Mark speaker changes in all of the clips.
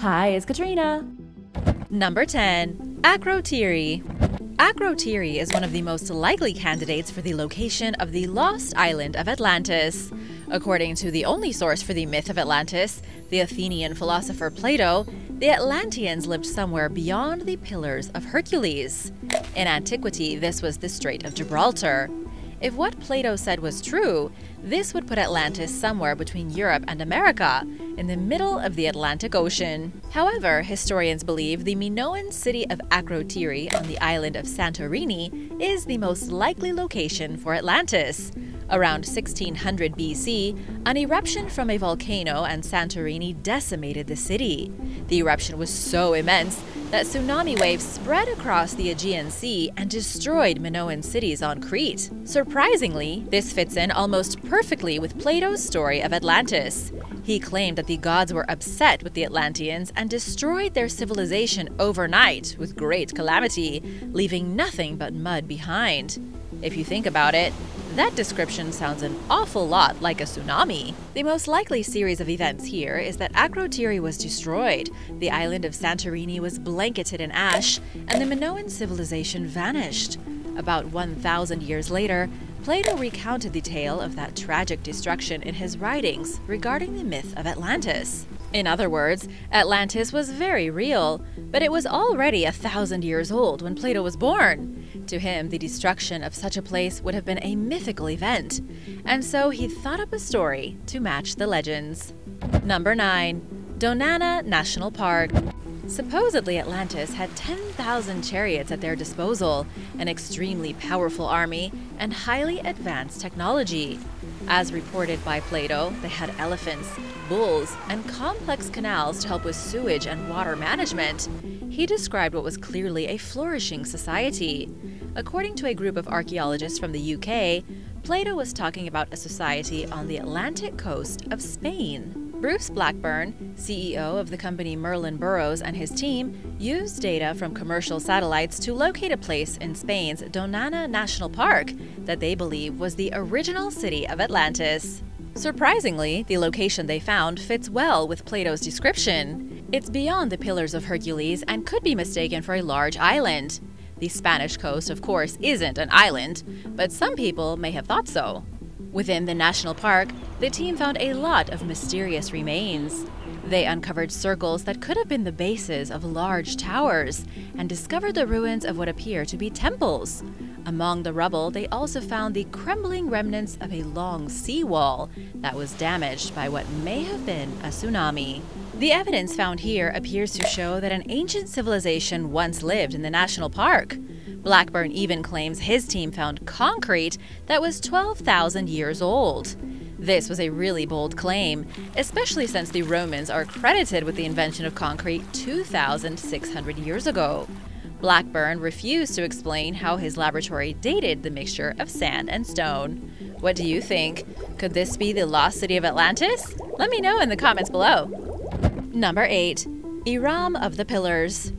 Speaker 1: Hi, it's Katrina.
Speaker 2: Number 10. Akrotiri. Akrotiri is one of the most likely candidates for the location of the lost island of Atlantis. According to the only source for the myth of Atlantis, the Athenian philosopher Plato, the Atlanteans lived somewhere beyond the Pillars of Hercules. In antiquity, this was the Strait of Gibraltar. If what Plato said was true, this would put Atlantis somewhere between Europe and America, in the middle of the Atlantic Ocean. However, historians believe the Minoan city of Akrotiri on the island of Santorini is the most likely location for Atlantis. Around 1600 BC, an eruption from a volcano and Santorini decimated the city. The eruption was so immense that tsunami waves spread across the Aegean Sea and destroyed Minoan cities on Crete. Surprisingly, this fits in almost perfectly with Plato's story of Atlantis. He claimed that the gods were upset with the Atlanteans and destroyed their civilization overnight with great calamity, leaving nothing but mud behind. If you think about it, that description sounds an awful lot like a tsunami. The most likely series of events here is that Akrotiri was destroyed, the island of Santorini was blanketed in ash, and the Minoan civilization vanished. About 1,000 years later, Plato recounted the tale of that tragic destruction in his writings regarding the myth of Atlantis. In other words, Atlantis was very real, but it was already a thousand years old when Plato was born. To him, the destruction of such a place would have been a mythical event, and so he thought up a story to match the legends. Number 9. Donana National Park Supposedly, Atlantis had 10,000 chariots at their disposal, an extremely powerful army, and highly advanced technology. As reported by Plato, they had elephants, bulls, and complex canals to help with sewage and water management. He described what was clearly a flourishing society. According to a group of archaeologists from the UK, Plato was talking about a society on the Atlantic coast of Spain. Bruce Blackburn, CEO of the company Merlin Burrows and his team, used data from commercial satellites to locate a place in Spain's Donana National Park that they believe was the original city of Atlantis. Surprisingly, the location they found fits well with Plato's description. It's beyond the Pillars of Hercules and could be mistaken for a large island. The Spanish coast, of course, isn't an island, but some people may have thought so. Within the national park, the team found a lot of mysterious remains. They uncovered circles that could have been the bases of large towers and discovered the ruins of what appear to be temples. Among the rubble, they also found the crumbling remnants of a long seawall that was damaged by what may have been a tsunami. The evidence found here appears to show that an ancient civilization once lived in the national park. Blackburn even claims his team found concrete that was 12,000 years old. This was a really bold claim, especially since the Romans are credited with the invention of concrete 2,600 years ago. Blackburn refused to explain how his laboratory dated the mixture of sand and stone. What do you think? Could this be the lost city of Atlantis? Let me know in the comments below. Number 8. Iram of the Pillars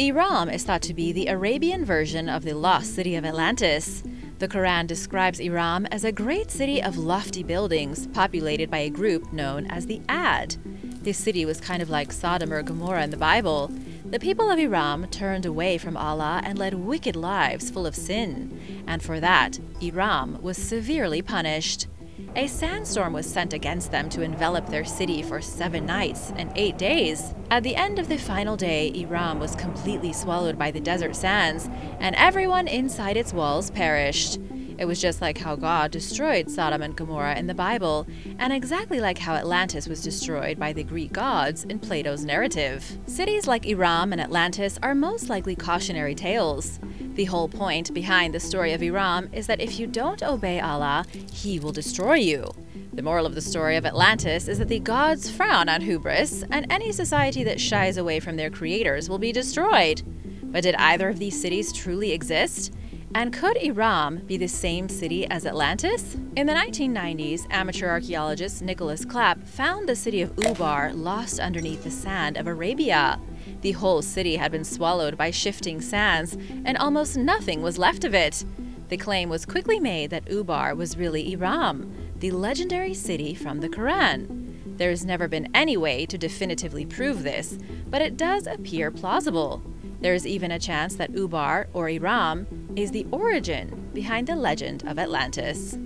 Speaker 2: Iram is thought to be the Arabian version of the lost city of Atlantis. The Quran describes Iram as a great city of lofty buildings populated by a group known as the Ad. This city was kind of like Sodom or Gomorrah in the Bible. The people of Iram turned away from Allah and led wicked lives full of sin, and for that, Iram was severely punished. A sandstorm was sent against them to envelop their city for seven nights and eight days. At the end of the final day, Iram was completely swallowed by the desert sands, and everyone inside its walls perished. It was just like how God destroyed Sodom and Gomorrah in the Bible, and exactly like how Atlantis was destroyed by the Greek gods in Plato's narrative. Cities like Iram and Atlantis are most likely cautionary tales. The whole point behind the story of Iram is that if you don't obey Allah, He will destroy you. The moral of the story of Atlantis is that the gods frown on hubris, and any society that shies away from their creators will be destroyed. But did either of these cities truly exist? And could Iram be the same city as Atlantis? In the 1990s, amateur archaeologist Nicholas Clapp found the city of Ubar lost underneath the sand of Arabia. The whole city had been swallowed by shifting sands, and almost nothing was left of it. The claim was quickly made that Ubar was really Iram, the legendary city from the Quran. There has never been any way to definitively prove this, but it does appear plausible. There's even a chance that Ubar or Iram is the origin behind the legend of Atlantis.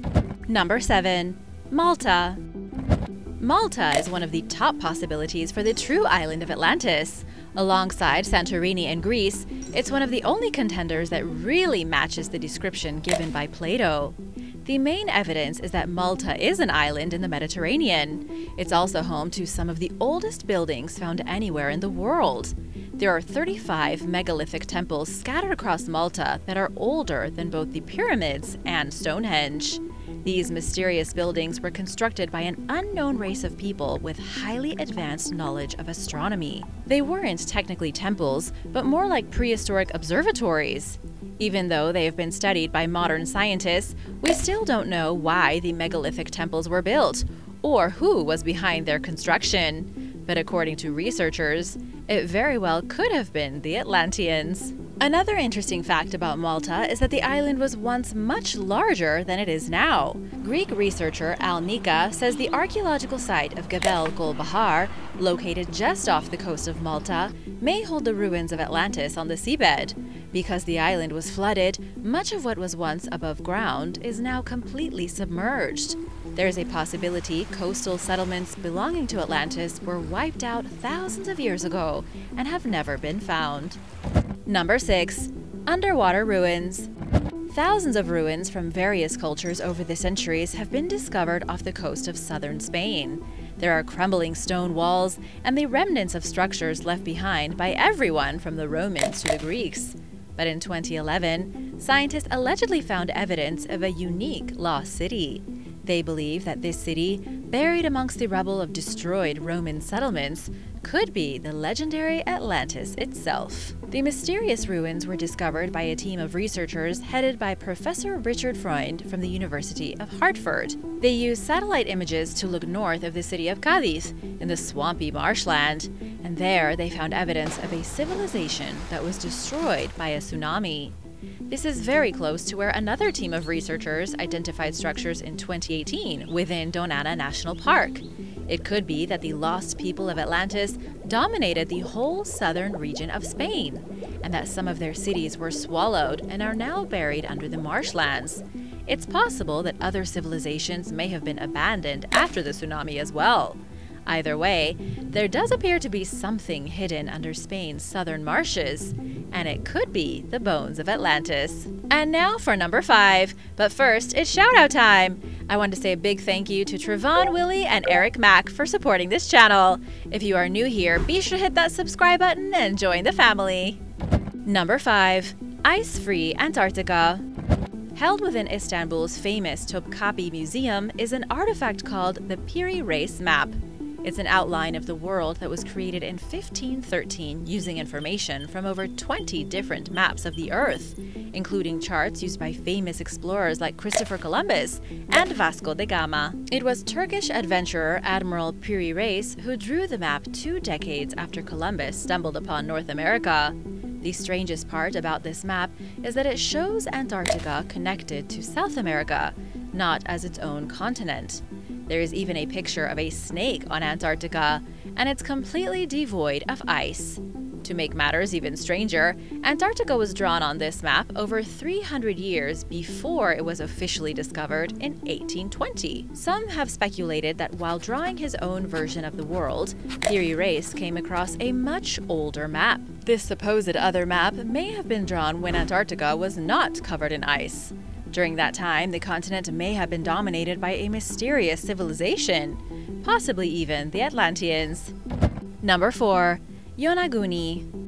Speaker 2: Number 7. Malta. Malta is one of the top possibilities for the true island of Atlantis. Alongside Santorini and Greece, it's one of the only contenders that really matches the description given by Plato. The main evidence is that Malta is an island in the Mediterranean. It's also home to some of the oldest buildings found anywhere in the world. There are 35 megalithic temples scattered across Malta that are older than both the pyramids and Stonehenge. These mysterious buildings were constructed by an unknown race of people with highly advanced knowledge of astronomy. They weren't technically temples, but more like prehistoric observatories. Even though they have been studied by modern scientists, we still don't know why the megalithic temples were built or who was behind their construction. But according to researchers, it very well could have been the Atlanteans. Another interesting fact about Malta is that the island was once much larger than it is now. Greek researcher Al Nika says the archaeological site of Gebel Gol Bahar, located just off the coast of Malta, may hold the ruins of Atlantis on the seabed. Because the island was flooded, much of what was once above ground is now completely submerged. There is a possibility coastal settlements belonging to Atlantis were wiped out thousands of years ago and have never been found. Number 6. Underwater Ruins Thousands of ruins from various cultures over the centuries have been discovered off the coast of southern Spain. There are crumbling stone walls and the remnants of structures left behind by everyone from the Romans to the Greeks. But in 2011, scientists allegedly found evidence of a unique lost city. They believe that this city, buried amongst the rubble of destroyed Roman settlements, could be the legendary Atlantis itself. The mysterious ruins were discovered by a team of researchers headed by Professor Richard Freund from the University of Hartford. They used satellite images to look north of the city of Cadiz, in the swampy marshland, and there they found evidence of a civilization that was destroyed by a tsunami. This is very close to where another team of researchers identified structures in 2018 within Doñana National Park. It could be that the lost people of Atlantis dominated the whole southern region of Spain, and that some of their cities were swallowed and are now buried under the marshlands. It's possible that other civilizations may have been abandoned after the tsunami as well. Either way, there does appear to be something hidden under Spain's southern marshes, and it could be the bones of Atlantis. And now for number five. But first, it's shout out time. I want to say a big thank you to Trevon Willie and Eric Mack for supporting this channel. If you are new here, be sure to hit that subscribe button and join the family. Number 5. Ice Free Antarctica Held within Istanbul's famous Topkapi Museum is an artifact called the Piri Reis Map. It's an outline of the world that was created in 1513 using information from over 20 different maps of the Earth, including charts used by famous explorers like Christopher Columbus and Vasco da Gama. It was Turkish adventurer Admiral Piri Reis who drew the map two decades after Columbus stumbled upon North America. The strangest part about this map is that it shows Antarctica connected to South America, not as its own continent. There is even a picture of a snake on Antarctica, and it's completely devoid of ice. To make matters even stranger, Antarctica was drawn on this map over 300 years before it was officially discovered in 1820. Some have speculated that while drawing his own version of the world, Piri Reis came across a much older map. This supposed other map may have been drawn when Antarctica was not covered in ice. During that time, the continent may have been dominated by a mysterious civilization, possibly even the Atlanteans. Number 4. Yonaguni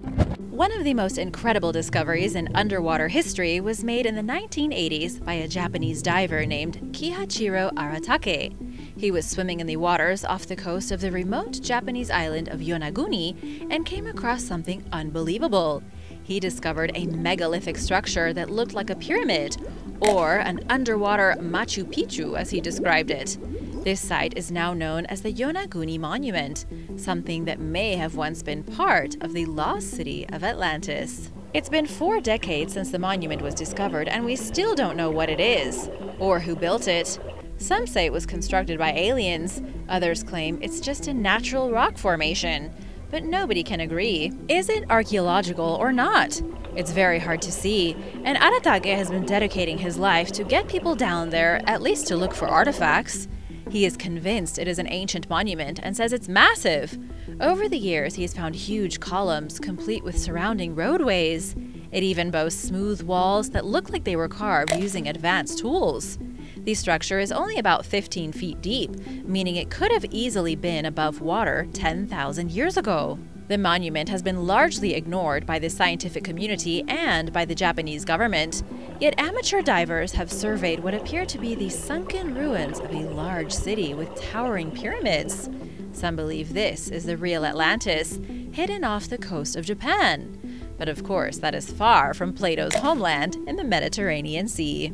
Speaker 2: one of the most incredible discoveries in underwater history was made in the 1980s by a Japanese diver named Kihachiro Aratake. He was swimming in the waters off the coast of the remote Japanese island of Yonaguni and came across something unbelievable. He discovered a megalithic structure that looked like a pyramid, or an underwater Machu Picchu as he described it. This site is now known as the Yonaguni Monument, something that may have once been part of the lost city of Atlantis. It's been four decades since the monument was discovered, and we still don't know what it is or who built it. Some say it was constructed by aliens, others claim it's just a natural rock formation. But nobody can agree. Is it archaeological or not? It's very hard to see, and Aratake has been dedicating his life to get people down there at least to look for artifacts. He is convinced it is an ancient monument and says it's massive. Over the years, he has found huge columns complete with surrounding roadways. It even boasts smooth walls that look like they were carved using advanced tools. The structure is only about 15 feet deep, meaning it could have easily been above water 10,000 years ago. The monument has been largely ignored by the scientific community and by the Japanese government, yet amateur divers have surveyed what appear to be the sunken ruins of a large city with towering pyramids. Some believe this is the real Atlantis, hidden off the coast of Japan. But of course, that is far from Plato's homeland in the Mediterranean Sea.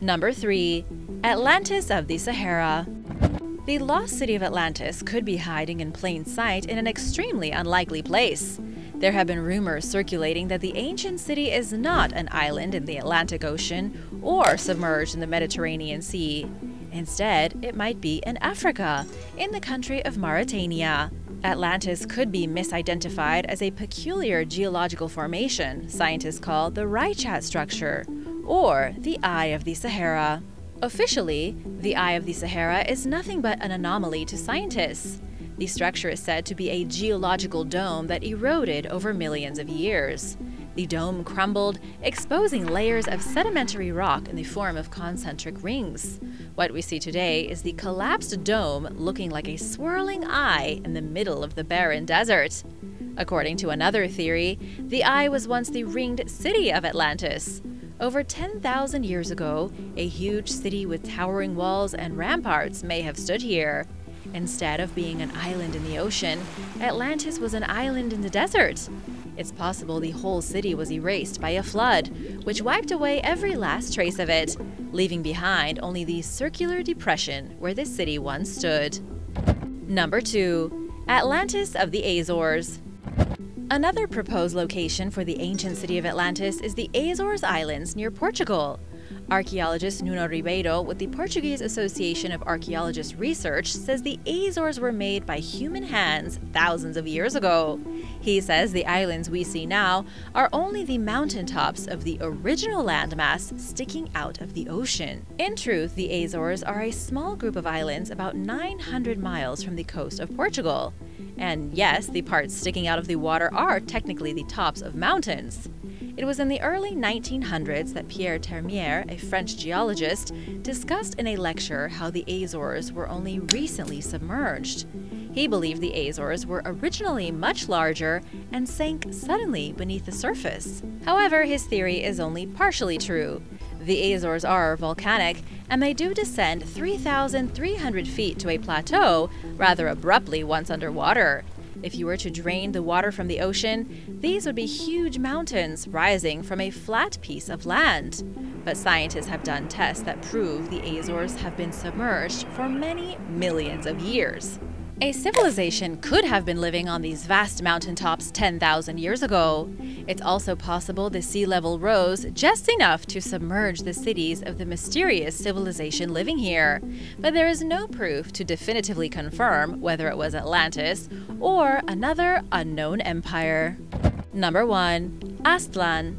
Speaker 2: Number 3. Atlantis of the Sahara The lost city of Atlantis could be hiding in plain sight in an extremely unlikely place. There have been rumors circulating that the ancient city is not an island in the Atlantic Ocean or submerged in the Mediterranean Sea. Instead, it might be in Africa, in the country of Mauritania. Atlantis could be misidentified as a peculiar geological formation scientists call the Richat structure, or the Eye of the Sahara. Officially, the Eye of the Sahara is nothing but an anomaly to scientists. The structure is said to be a geological dome that eroded over millions of years. The dome crumbled, exposing layers of sedimentary rock in the form of concentric rings. What we see today is the collapsed dome looking like a swirling eye in the middle of the barren desert. According to another theory, the eye was once the ringed city of Atlantis. Over 10,000 years ago, a huge city with towering walls and ramparts may have stood here. Instead of being an island in the ocean, Atlantis was an island in the desert. It's possible the whole city was erased by a flood, which wiped away every last trace of it, leaving behind only the circular depression where the city once stood. Number 2. Atlantis of the Azores Another proposed location for the ancient city of Atlantis is the Azores Islands near Portugal. Archaeologist Nuno Ribeiro with the Portuguese Association of Archaeologists Research says the Azores were made by human hands thousands of years ago. He says the islands we see now are only the mountaintops of the original landmass sticking out of the ocean. In truth, the Azores are a small group of islands about 900 miles from the coast of Portugal. And yes, the parts sticking out of the water are technically the tops of mountains. It was in the early 1900s that Pierre Termier, a French geologist, discussed in a lecture how the Azores were only recently submerged. He believed the Azores were originally much larger and sank suddenly beneath the surface. However, his theory is only partially true. The Azores are volcanic, and they do descend 3,300 feet to a plateau rather abruptly once underwater. If you were to drain the water from the ocean, these would be huge mountains rising from a flat piece of land. But scientists have done tests that prove the Azores have been submerged for many millions of years. A civilization could have been living on these vast mountaintops 10,000 years ago. It's also possible the sea level rose just enough to submerge the cities of the mysterious civilization living here. But there is no proof to definitively confirm whether it was Atlantis or another unknown empire. Number 1. Aztlan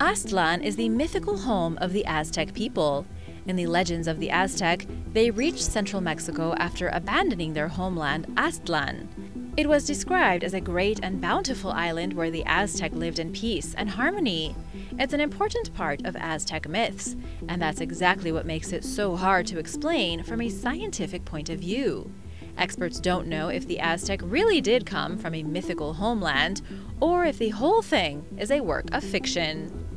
Speaker 2: Aztlan is the mythical home of the Aztec people. In the legends of the Aztec, they reached central Mexico after abandoning their homeland, Aztlan. It was described as a great and bountiful island where the Aztec lived in peace and harmony. It's an important part of Aztec myths, and that's exactly what makes it so hard to explain from a scientific point of view. Experts don't know if the Aztec really did come from a mythical homeland, or if the whole thing is a work of fiction.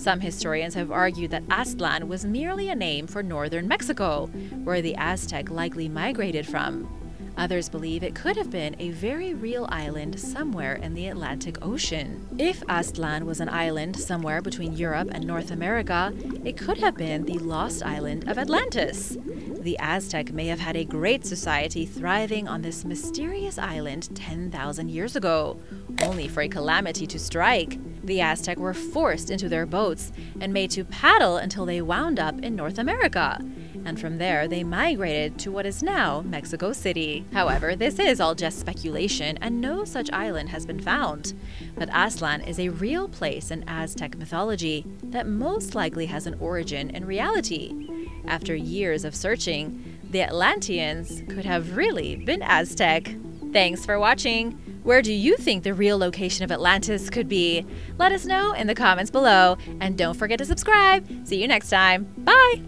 Speaker 2: Some historians have argued that Aztlan was merely a name for northern Mexico, where the Aztec likely migrated from. Others believe it could have been a very real island somewhere in the Atlantic Ocean. If Aztlan was an island somewhere between Europe and North America, it could have been the lost island of Atlantis. The Aztec may have had a great society thriving on this mysterious island 10,000 years ago, only for a calamity to strike. The Aztec were forced into their boats and made to paddle until they wound up in North America. and from there they migrated to what is now Mexico City. However, this is all just speculation and no such island has been found. But Aztlan is a real place in Aztec mythology that most likely has an origin in reality. After years of searching, the Atlanteans could have really been Aztec. Thanks for watching! Where do you think the real location of Atlantis could be? Let us know in the comments below, and don't forget to subscribe. See you next time. Bye!